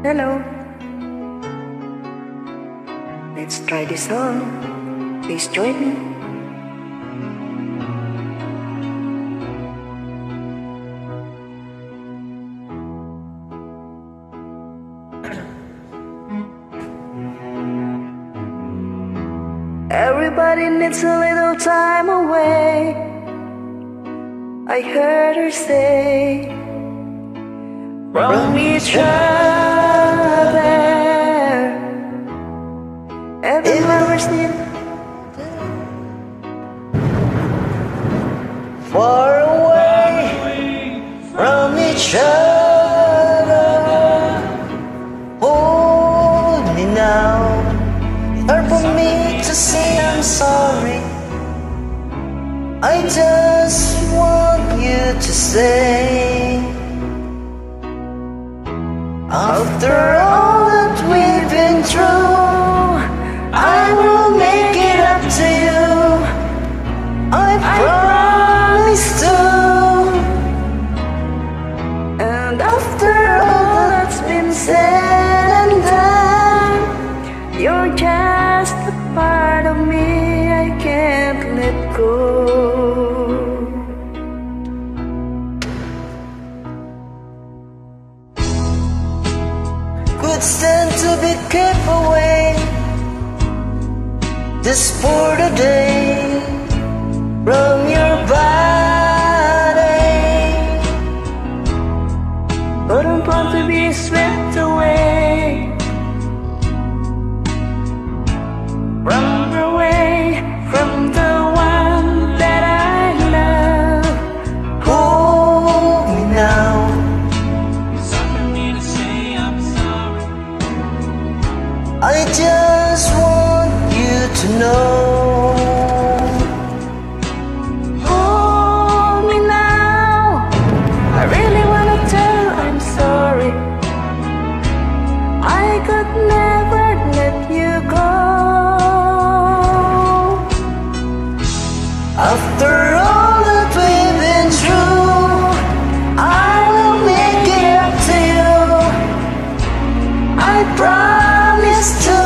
Hello. Let's try this song. Please join me. Everybody needs a little time away. I heard her say from each other. Sorry. I just want you to say, after all that we've been through, I will make it up to you. I promise to. And after all that's been said let go. Could stand to be kept away just for the day I just want you to know. Hold me now I really wanna tell I'm sorry I could never let you go After all that we've been through, I will make it up to you. I promise to.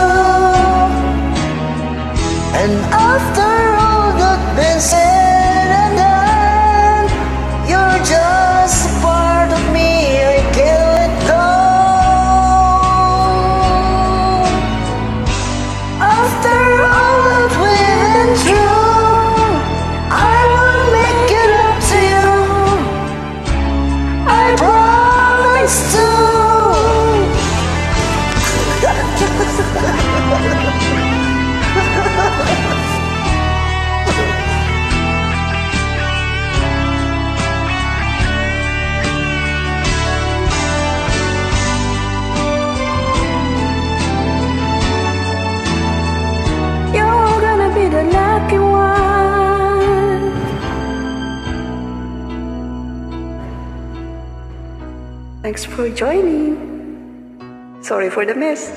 Thanks for joining. Sorry for the mess.